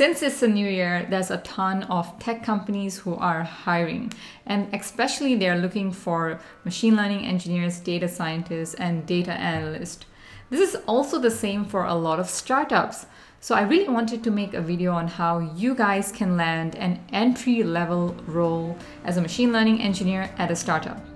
Since it's a new year, there's a ton of tech companies who are hiring, and especially they're looking for machine learning engineers, data scientists, and data analysts. This is also the same for a lot of startups. So I really wanted to make a video on how you guys can land an entry level role as a machine learning engineer at a startup.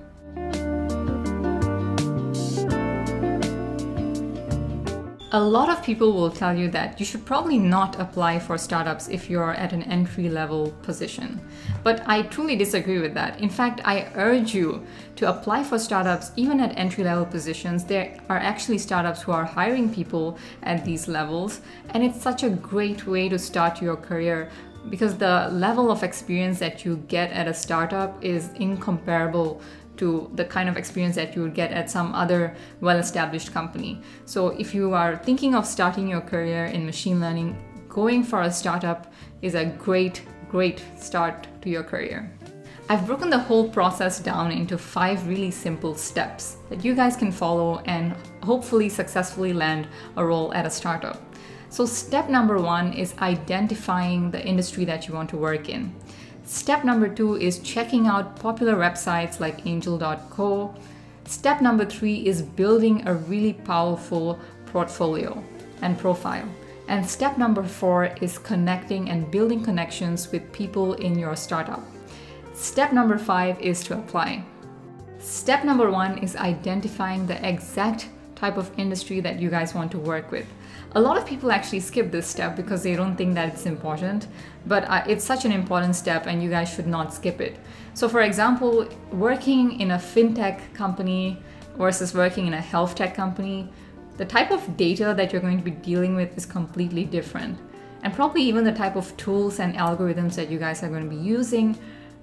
A lot of people will tell you that you should probably not apply for startups if you're at an entry level position. But I truly disagree with that. In fact, I urge you to apply for startups even at entry level positions. There are actually startups who are hiring people at these levels, and it's such a great way to start your career because the level of experience that you get at a startup is incomparable to the kind of experience that you would get at some other well established company. So, if you are thinking of starting your career in machine learning, going for a startup is a great, great start to your career. I've broken the whole process down into five really simple steps that you guys can follow and hopefully successfully land a role at a startup. So, step number one is identifying the industry that you want to work in. Step number two is checking out popular websites like angel.co. Step number three is building a really powerful portfolio and profile. And step number four is connecting and building connections with people in your startup. Step number five is to apply. Step number one is identifying the exact type of industry that you guys want to work with. A lot of people actually skip this step because they don't think that it's important, but uh, it's such an important step and you guys should not skip it. So, for example, working in a fintech company versus working in a health tech company, the type of data that you're going to be dealing with is completely different. And probably even the type of tools and algorithms that you guys are going to be using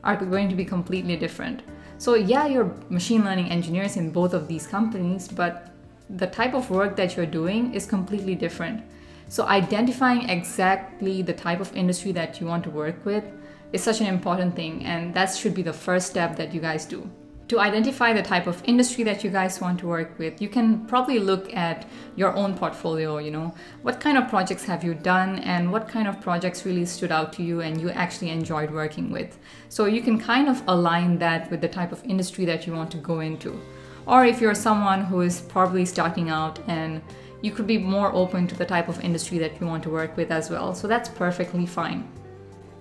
are going to be completely different. So, yeah, you're machine learning engineers in both of these companies, but the type of work that you're doing is completely different. So, identifying exactly the type of industry that you want to work with is such an important thing, and that should be the first step that you guys do. To identify the type of industry that you guys want to work with, you can probably look at your own portfolio. You know, what kind of projects have you done, and what kind of projects really stood out to you and you actually enjoyed working with. So, you can kind of align that with the type of industry that you want to go into or if you're someone who is probably starting out and you could be more open to the type of industry that you want to work with as well. So that's perfectly fine.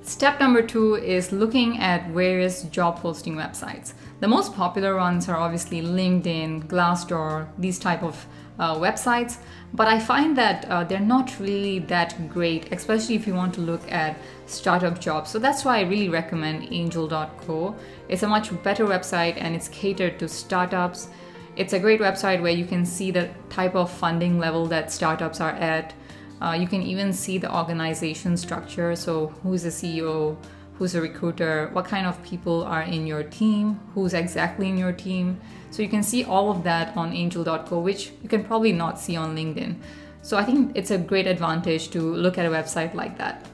Step number two is looking at various job posting websites. The most popular ones are obviously LinkedIn, Glassdoor, these type of uh, websites, but I find that uh, they're not really that great, especially if you want to look at startup jobs. So that's why I really recommend angel.co. It's a much better website and it's catered to startups. It's a great website where you can see the type of funding level that startups are at. Uh, you can even see the organization structure. So, who's the CEO? who's a recruiter, what kind of people are in your team, who's exactly in your team. So you can see all of that on angel.co, which you can probably not see on LinkedIn. So I think it's a great advantage to look at a website like that.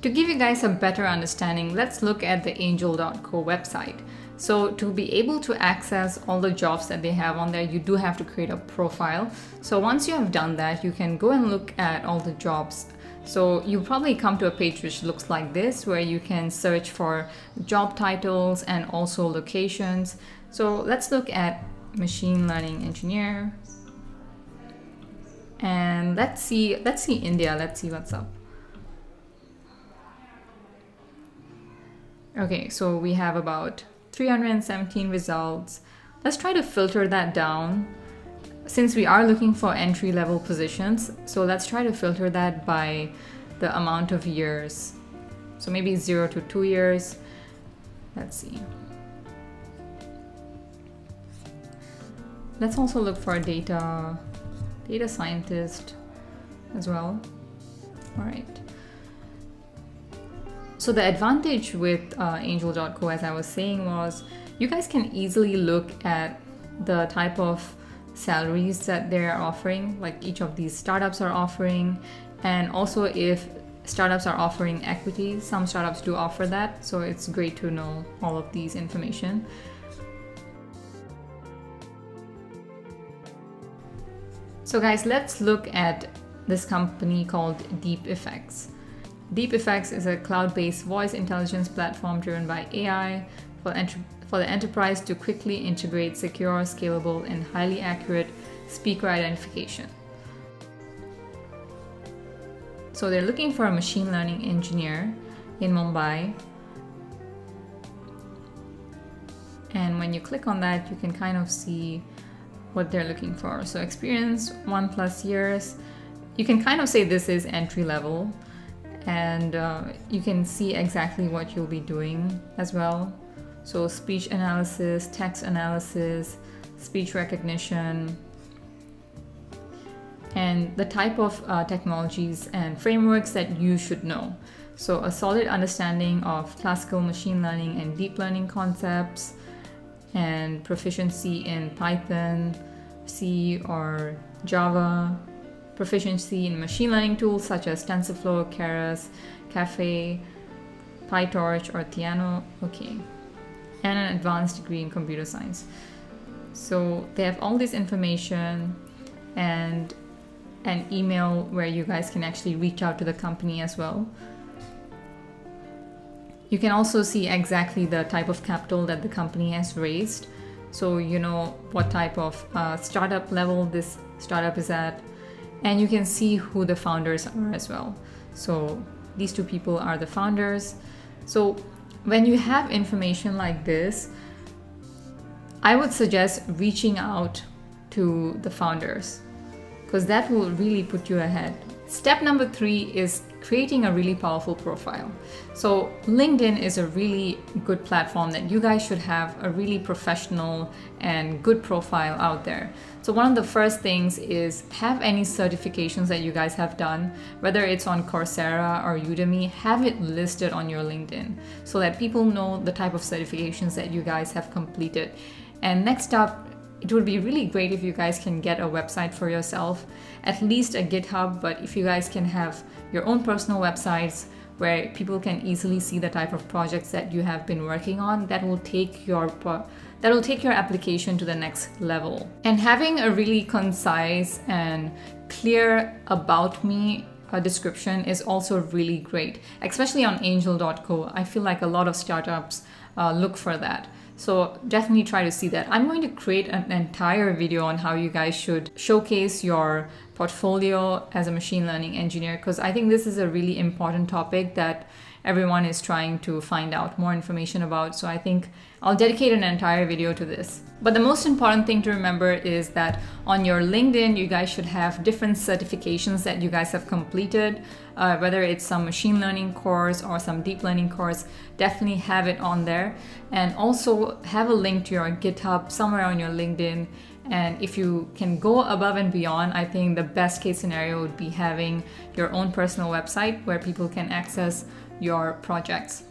To give you guys a better understanding, let's look at the angel.co website. So to be able to access all the jobs that they have on there, you do have to create a profile. So once you have done that, you can go and look at all the jobs so you probably come to a page which looks like this, where you can search for job titles and also locations. So let's look at machine learning engineer. And let's see, let's see India, let's see what's up. Okay, so we have about 317 results. Let's try to filter that down since we are looking for entry level positions, so let's try to filter that by the amount of years. So maybe zero to two years. Let's see. Let's also look for a data, data scientist as well. All right. So the advantage with uh, Angel.co, as I was saying, was you guys can easily look at the type of salaries that they're offering, like each of these startups are offering, and also if startups are offering equity, some startups do offer that, so it's great to know all of these information. So guys, let's look at this company called DeepAffects. DeepAffects is a cloud based voice intelligence platform driven by AI for, for the enterprise to quickly integrate secure, scalable, and highly accurate speaker identification. So they're looking for a machine learning engineer in Mumbai. And when you click on that, you can kind of see what they're looking for. So experience one plus years. You can kind of say this is entry level and uh, you can see exactly what you'll be doing as well. So speech analysis, text analysis, speech recognition, and the type of uh, technologies and frameworks that you should know. So a solid understanding of classical machine learning and deep learning concepts and proficiency in Python, C or Java, proficiency in machine learning tools such as TensorFlow, Keras, Caffe, PyTorch, or Theano. Okay. And an advanced degree in computer science. So they have all this information and an email where you guys can actually reach out to the company as well. You can also see exactly the type of capital that the company has raised. So you know what type of uh, startup level this startup is at, and you can see who the founders are as well. So these two people are the founders. So when you have information like this, I would suggest reaching out to the founders because that will really put you ahead. Step number three is creating a really powerful profile. So, LinkedIn is a really good platform that you guys should have a really professional and good profile out there. So, one of the first things is have any certifications that you guys have done, whether it's on Coursera or Udemy, have it listed on your LinkedIn so that people know the type of certifications that you guys have completed. And next up, it would be really great if you guys can get a website for yourself, at least a GitHub, but if you guys can have your own personal websites where people can easily see the type of projects that you have been working on, that will take your that will take your application to the next level. And having a really concise and clear about me a description is also really great, especially on angel.co. I feel like a lot of startups uh, look for that. So definitely try to see that. I'm going to create an entire video on how you guys should showcase your portfolio as a machine learning engineer because I think this is a really important topic that everyone is trying to find out more information about. So I think I'll dedicate an entire video to this. But the most important thing to remember is that on your LinkedIn, you guys should have different certifications that you guys have completed, uh, whether it's some machine learning course or some deep learning course, definitely have it on there. And also have a link to your GitHub somewhere on your LinkedIn. And if you can go above and beyond, I think the best case scenario would be having your own personal website where people can access your projects.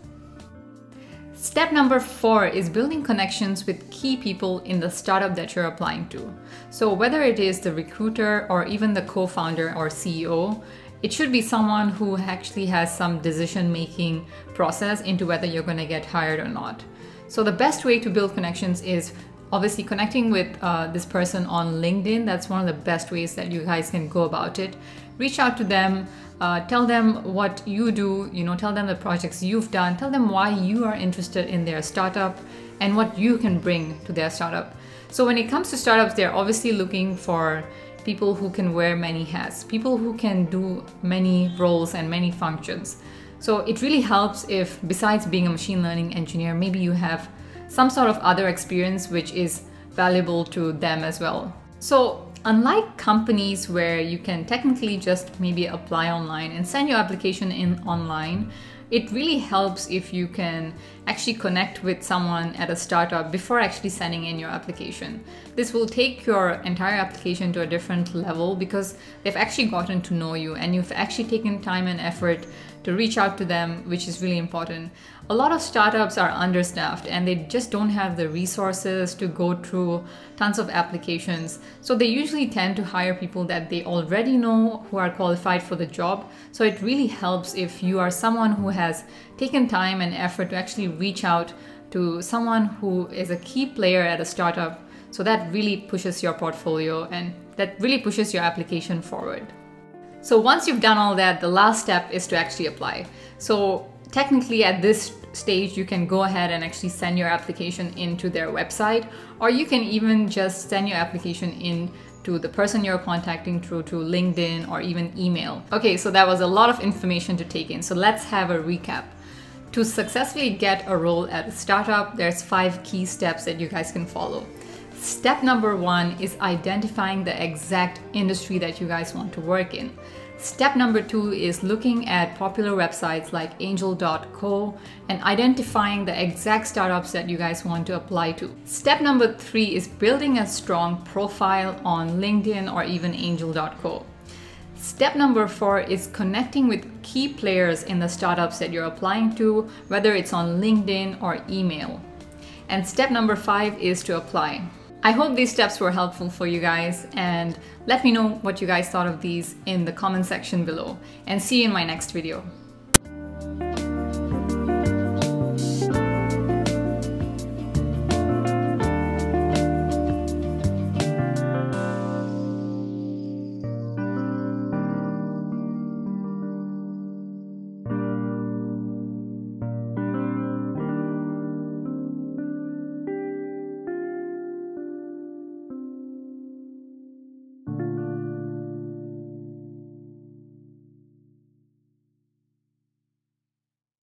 Step number four is building connections with key people in the startup that you're applying to. So, whether it is the recruiter or even the co founder or CEO, it should be someone who actually has some decision making process into whether you're going to get hired or not. So, the best way to build connections is obviously connecting with uh, this person on LinkedIn. That's one of the best ways that you guys can go about it. Reach out to them uh, tell them what you do you know tell them the projects you've done tell them why you are interested in their startup and what you can bring to their startup so when it comes to startups they're obviously looking for people who can wear many hats people who can do many roles and many functions so it really helps if besides being a machine learning engineer maybe you have some sort of other experience which is valuable to them as well so Unlike companies where you can technically just maybe apply online and send your application in online, it really helps if you can actually connect with someone at a startup before actually sending in your application. This will take your entire application to a different level because they've actually gotten to know you and you've actually taken time and effort to reach out to them, which is really important. A lot of startups are understaffed and they just don't have the resources to go through tons of applications. So they usually tend to hire people that they already know who are qualified for the job. So it really helps if you are someone who has taken time and effort to actually reach out to someone who is a key player at a startup. So that really pushes your portfolio and that really pushes your application forward. So once you've done all that, the last step is to actually apply. So technically at this stage, you can go ahead and actually send your application into their website, or you can even just send your application in to the person you're contacting through to LinkedIn or even email. Okay, so that was a lot of information to take in. So let's have a recap. To successfully get a role at a startup, there's five key steps that you guys can follow. Step number one is identifying the exact industry that you guys want to work in. Step number two is looking at popular websites like angel.co and identifying the exact startups that you guys want to apply to. Step number three is building a strong profile on LinkedIn or even angel.co. Step number four is connecting with key players in the startups that you're applying to, whether it's on LinkedIn or email. And step number five is to apply. I hope these steps were helpful for you guys and let me know what you guys thought of these in the comment section below and see you in my next video.